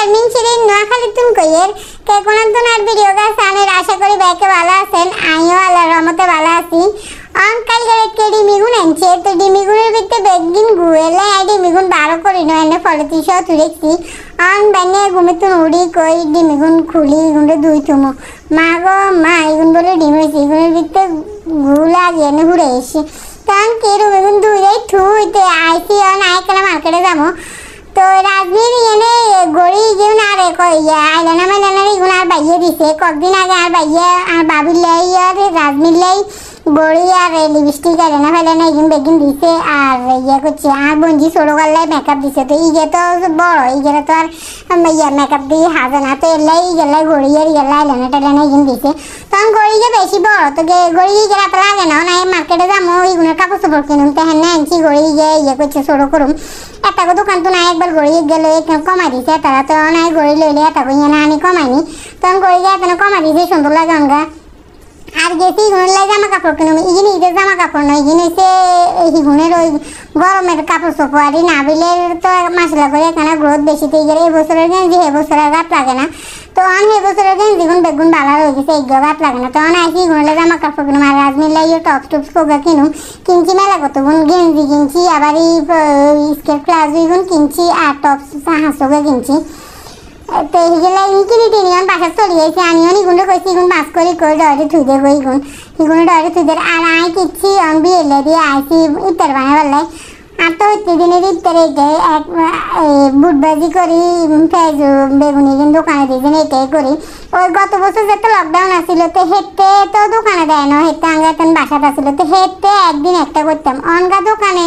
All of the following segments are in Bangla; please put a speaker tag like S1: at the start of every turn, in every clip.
S1: শারমিন শিরিন নোয়াখালী তুনকইয়ের কে কোন তুন ভিডিও গা সানের আশা করি ব্যাকে ভালো আছেন। আমিও আল্লাহর রহমতে ভালো আছি। অন কাল গেলে কে ডিমিগুন আনছে তো ডিমিগুনের ভিতরে বেগদিন গুয়েলে ডিমিগুন বারো করি নয় এনে ফলতি সহ তুলেছি। অন বানিয়ে ঘুমে তুন উড়ি কই ডিমিগুন খুলি এগুলো দুই তুমো। মা গো মা এগুন বলে ডিম হয়েছে এগুলোর ভিতরে গু লাগিয়ে এনে ঘুরে এসে। তখন কে রুম এগুন দুই থুইতে আইসি অন আইকালে মার্কেটে যাব তো রাজনীর এনে গড়ি যেও না রে কই আইলানা মাইলানা ইগুন আর বাইয়ে দিছে। কয়েকদিন আগে আর বাইয়ে আর বাবির লাই আর রাজনীর লাই গড়ি আর লিপস্টিক আর এনা ফেলানা ইগুন বেগিন দিছে। আর ইয়ে করছে আর বঞ্জি ছোটো গাল্লাই মেকআপ দিছে। তো ইগে তো বড় ইগে তো আর ইয়ে মেকআপ দিয়ে হাজে না তো এলাই ইগেলাই গড়ি আর ইগেলাই আইলানা টাইলানা ইগুন দিছে। তখন গড়ি যে বেশি বড় তো গড়ি ইগে রাত লাগে না। নাই মার্কেটে যাব ইগুনের কাপড় চোপড় কিনুম, তো হ্যাঁ আনছি, গড়ি ইয়ে ইয়ে করছে ছোটো করুম এটাকে দোকান তো না একবার গড়ি গেল কমাই দিছে তারা তো নাই গড়ি লইলে এটাকে ইয়ে না আমি কমাইনি তখন গড়ি গিয়ে এখানে কমাই দিছে সুন্দর লাগে অনগা আর গেছি লাই জামা কাপড় কিনুম, ইগিনি ঈদের জামা কাপড় নয়, ইগিনি হচ্ছে হিগুনের ওই গরমের কাপড় চোপড় আর নাবিলের তো মাসলা করে এখানে গ্রোথ বেশি তো গেলে এই বছরের গেঞ্জি এ বছরের গাত লাগে না। তো অন এই বছরের গেঞ্জি গুণ বেগুন ভালো হয়ে গেছে এই গাত লাগে না। তো অন আইসি ইগুনের জামা কাপড় কিনুম, আর রাজমির লাই টপ টপস কোগা কিনুম, কিনছি মেলা কত গুণ গেঞ্জি কিনছি, আবার এই স্কেট প্লাজো এগুন কিনছি, আর টপস হাঁসোগা কিনছি। তো হিগেলা ইনকিনি টিনি অন বাসা চলি আইছে আমি অনেক গুণ কইছি ইগুন বাস করি কই ডরে থুই দে গই ইগুন ইগুন ডরে থুই দে আর আই কিচ্ছি অন বিয়ে দিয়ে আইছি ইফতার বানাবার বললাই হচ্ছে দিনের ইফতারে এক বুটবাজি করি পেঁয়াজ বেগুনি কিন্তু দোকানে দিয়েছেন এটাই করি, ওই গত বছর যেতে লকডাউন আসছিল তো হেঁটে তো দোকানে দেয় না, হেঁটে আগে এখন বাসাতে আসছিল তো হেঁটে একদিন একটা করতাম। অনগা দোকানে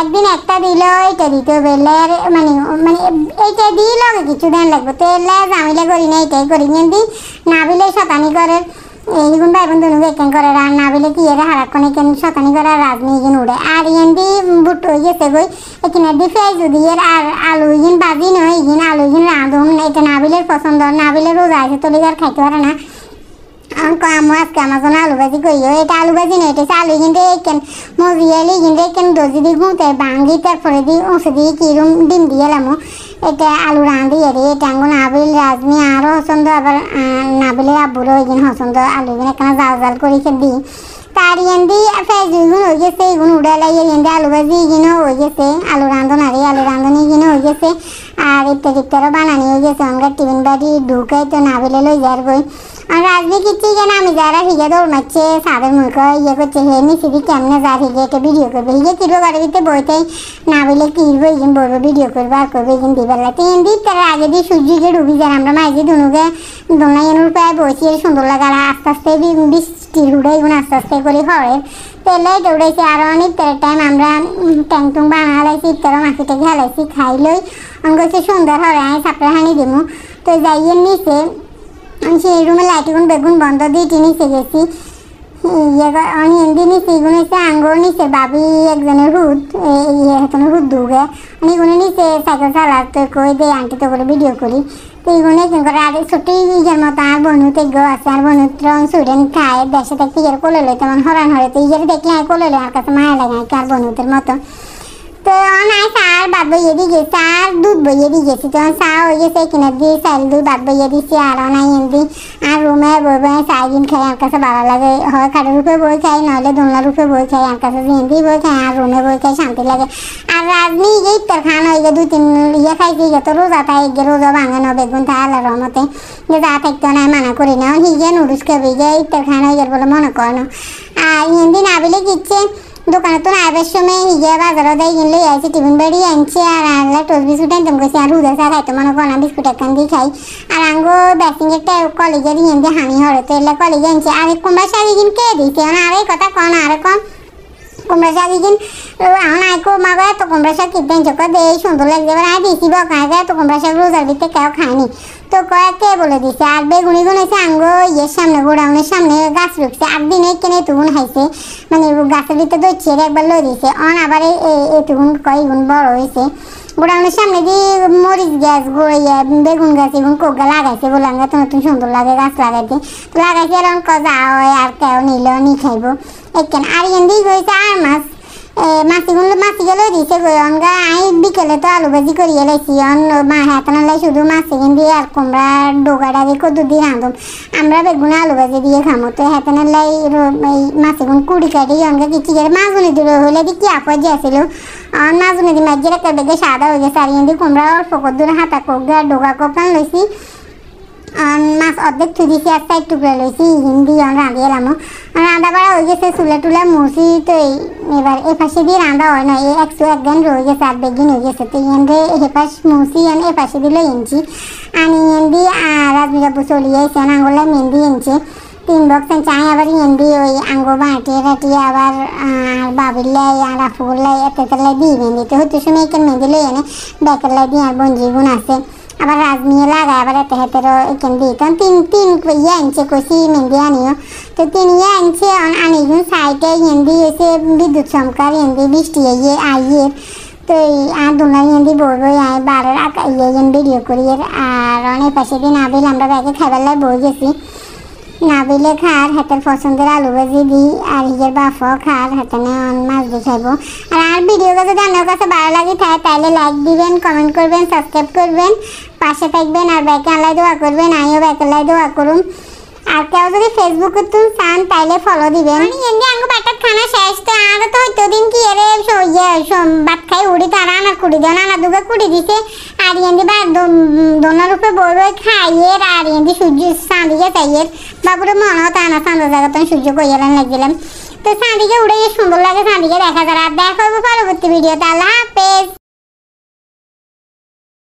S1: একদিন একটা দিল, এইটা দিতে হবে লেয়ার মানে মানে এইটা দিয়ে লগে কিছু দেন লাগবে, তো এলে জামিলে করি না এটাই করি। কিন্তু না বিলে শতানি করে এইগুন ভাই বোন দুনুকে একেন করে আর বিলে কি এর হারাক্ষণ একেন শতানি করে উড়ে। আর দি গেছে এখানে দি ফেজ দিয়ে আর আলু ইগিন বাজি নয় ইগিন আলু ইগিন রাঁধুন এটা নাবিলের পছন্দ নাবিলের রোজা আছে তলি আর খাইতে পারে না। আমু আজকে আমার আলু ভাজি এটা আলু ভাজি নয়, এটা আলু কিন্তু একেন মজিয়ালি কিন্তু একেন দজি দি তারপরে দি উঁচু দিয়ে কিরম ডিম দিয়ে এটা আলু রাঁধি এর এটা নাবিল রাজমি আরও পছন্দ, আবার নাবিলের আব্বুরও পছন্দ আলু এখানে জাল জাল করে দিই তার ইয়ান্দি ফেজ হয়ে গেছে এগুলো উড়ে লাগিয়ে ইয়ান্দি আলু ভাজি ইগিনও হয়ে গেছে, আলু রান্ধন আর আলু রান্ধন ইগিনও হয়ে গেছে, আর ইত্যাদি ইত্যাদি বানানি হয়ে গেছে আমরা টিফিন বাড়ি ঢুকাই তো নাবিলে লই যার গই আর রাজনী কিচ্ছি কেন? আমি যারা হিগে দৌড় মারছে সাদের মুখ ইয়ে করছে, হে নিচে দি কেমনে যার হিগে একটা ভিডিও করবে? হিগে কিরো গাড়ি দিতে বইতেই না বলে কিরবো ইগিন বলব ভিডিও করব, আর করব ইগিন দিবেলা তো এন দিই তার আগে দিয়ে সূর্যকে ডুবি যান আমরা মাঝে দুনুকে দোনা এনুর প্রায় বসে সুন্দর লাগে, আর আস্তে আস্তে বৃষ্টির হুড়ে এগুলো আস্তে আস্তে করে হয় তেলে দৌড়াইছে, আর অনেক টাইম আমরা ট্যাং টুং বানালাইছি ইত্যাদি মাখি টাকি হালাইছি খাই লই অঙ্গছে সুন্দর হয় আমি সাপড়া হানি দিমু। তো যাইয়ে নিচে রুমে লাইটগুন বেগুন বন্ধ দিয়ে টিনিসে গেছি ইয়ে অনি এমনি নিচে এগুলো হচ্ছে আঙ্গুর নিচে, বাবি একজনের হুদ ইয়ে এখন হুদ দুগে। আমি এগুলো নিচে সাইকেল চালাতে কই দিয়ে আন্টি তো করে ভিডিও করি। তো এগুলো একজন করে, আর ছোট ইগের মতো আর বনু তেগো আছে, আর বনু রং স্টুডেন্ট খায়, দেশে থাকতে ইয়ের কোলে লই তেমন হরান হরে তো ইয়ের দেখলে কোলে লই আর কাছে মায়া লাগে আর বনুতের মতো। তো নাই চার ভাত বইয়ে দিয়ে গেছে আর দুধ বইয়ে দিয়ে গেছি তখন চা হয়ে গেছে কিনে দিয়ে চাল, দুধ, ভাত বইয়ে দিছি আর নাই এমনি আর রুমে বই বই চাই দিন খাই আমার কাছে ভালো লাগে, হয় খাটের রূপে বই খাই নইলে দোলনার রূপে বই খাই আমার কাছে হিন্দি বই খাই আর রুমে বই খাই শান্তি লাগে। আর রাজনি যে ইফতার খান হয়ে গে দুই তিন ইয়ে খাইছি গে তো রোজা তাই গে রোজা ভাঙে ন, বেগুন থাই আল্লাহ যে যা থাকতো নাই, মানা করি না হিগে নুডলস খাবি গে ইফতার খান হয়ে গেল বলে মনে কর না। আর হিন্দি না বলে কিচ্ছে বাজারও দেয় কিনলে আইছি টিফিন বাড়ি আনছি আর আনলে টোস্ট বিস্কুট আনতাম গেছি আর হুদা চা খাইতো মনে করো না বিস্কুট একখান দিয়ে খাই। আর আঙ্গো ব্যাসিং একটা কলেজে দিয়ে এমনি হানি হরে তো এলে কলেজে আনছি আর কুমড়া শাড়ি কিন কে দিছে? আর এই কথা কন আর কম কুমড়া শাক কিন এখন আইকো মাগো এত কুমড়া শাক কিনতে চোখ দে সুন্দর লাগছে এবার আই দিছি বকায় এত কুমড়া শাক রোজার ভিতরে কেউ খায়নি তো কয়েক বলে দিছে, আর বেগুনি এসে আঙ্গো ইয়ের সামনে গোডাউনের সামনে গাছ রুখছে একদিন কেনে তুগুন খাইছে। মানে গাছের ভিতরে দইছে একবার লই দিছে, অন আবার এটুকুন কয় গুণ বড় হয়েছে। গোডাউনের সামনে দিয়ে মরিচ গাছ ইয়ে বেগুন গাছ এগুন কোগা লাগাইছে বলে আঙ্গা তো নতুন সুন্দর লাগে গাছ লাগাইতে। তো লাগাইছে এরকম কজা হয়, আর কেউ নিল, নি খাইব। একেন, আর এন দিয়ে হয়েছে আর মাছ। মাছিগুলো মাছি গেলে দিছে গো। অনগা আই বিকেলে তো আলু ভাজি করিয়ে লাইছি। অন মা হাতানা লাই শুধু মাছি কিন দিয়ে আর কুমড়া ডোগাটা দিয়ে কদু দিয়ে রাঁধুম আমরা বেগুন আলু ভাজি দিয়ে খামো। তো হাতানা লাই এই মাছিগুন কুড়ি কাটি। অনগা কিছু করে মাছগুনি দূরে হলে দি কি আপদ যে আসিল। অন দি মাঝে একটা বেগে সাদা হয়ে গেছে। আর ইন্দি কুমড়া অল্প কদুর হাতা কোক ডোগা কোকান লইছি। মাছ অর্ধেক থুই দিছি, আর টুকরা লইছি হিন্দি রাঁধি এলাম। রাঁধা বাড়া হয়ে গেছে, চুলে টুলে মুছি তো এবার এ পাশে দিয়ে রাঁধা হয় না একশো এক গান রয়ে গেছে আর বেগিন হয়ে গেছে, তো ইয়েন্দ্রে এ পাশ মুছি আন এ পাশে দিলে ইঞ্চি আনি ইয়েন্দি রাজমিরাবু চলিয়ে আইসে আঙ্গুলে মেহেন্দি ইঞ্চি তিন বক্স চাই আবার ইয়েন্দি ওই আঙ্গো বাঁটিয়ে টাটিয়ে আবার আর বাবির লাই আর আফুর লাই এতে তেলাই দিই মেহেন্দি তো হতে সময় এখানে মেহেন্দি লই এনে ব্যাকের লাই দিয়ে আর বঞ্জি গুণ আছে। আবার রাজমিয়ে লাগায় আবার এতে হেতেরও এখান দিই তিন তিন ইয়ে কষি মেহেন্দি আনিও। তো তিন ইয়ে আনছে আনিগুন সাইডে হিন্দি এসে বিদ্যুৎ চমকার হিন্দি বৃষ্টি ইয়ে আইয়ের তো এই আর দুনা হিন্দি বই বই আয়, বারের ইয়ে ভিডিও করি আর অনেক পাশে দিন আবিল, আমরা ব্যাগে খাবার লাই বই গেছি। নাবিলে খার হাতের পছন্দের আলু ভাজি দিই আর হিজের বাফও খার হাতে মাছ দিয়ে খাইবো। আর আর ভিডিওটা যদি আপনার কাছে ভালো লাগে থাকে তাহলে লাইক দিবেন কমেন্ট করবেন সাবস্ক্রাইব করবেন পাশে থাকবেন, আর ব্যাকে আলাই দোয়া করবেন আমিও ব্যাকে আলাই দোয়া করুন আর কেউ যদি ফেসবুকে তুমি চান, তাইলে ফলো দিবেন। এমনি আর তো দিন কি খাই উড়ি কুড়ি দেন কুড়ি আর বা দোনার উপরে বই বই খাইয়ের আর এমনি সূর্য চাঁদিকে চাইয়ের বাবুরে মনে হতো আনা চাঁদা জায়গা তখন সূর্য কইয়ালেন লাগছিলাম তো চাঁদিকে উড়ে সুন্দর লাগে চাঁদিকে দেখা যারা দেখা হবে পরবর্তী ভিডিওতে। আল্লাহ হাফেজ।